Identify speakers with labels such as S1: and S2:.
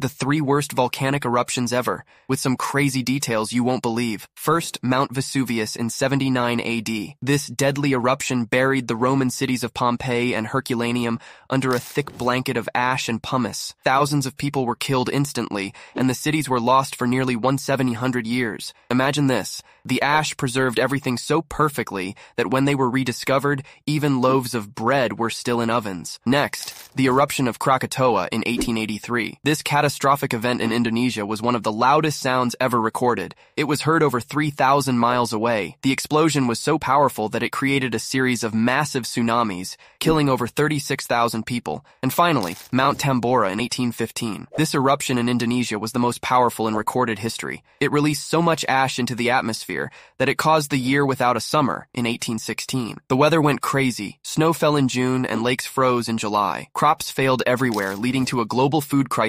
S1: the three worst volcanic eruptions ever, with some crazy details you won't believe. First, Mount Vesuvius in 79 AD. This deadly eruption buried the Roman cities of Pompeii and Herculaneum under a thick blanket of ash and pumice. Thousands of people were killed instantly, and the cities were lost for nearly 1,700 years. Imagine this. The ash preserved everything so perfectly that when they were rediscovered, even loaves of bread were still in ovens. Next, the eruption of Krakatoa in 1883. This catastrophic event in Indonesia was one of the loudest sounds ever recorded. It was heard over 3,000 miles away. The explosion was so powerful that it created a series of massive tsunamis, killing over 36,000 people. And finally, Mount Tambora in 1815. This eruption in Indonesia was the most powerful in recorded history. It released so much ash into the atmosphere that it caused the year without a summer in 1816. The weather went crazy. Snow fell in June and lakes froze in July. Crops failed everywhere, leading to a global food crisis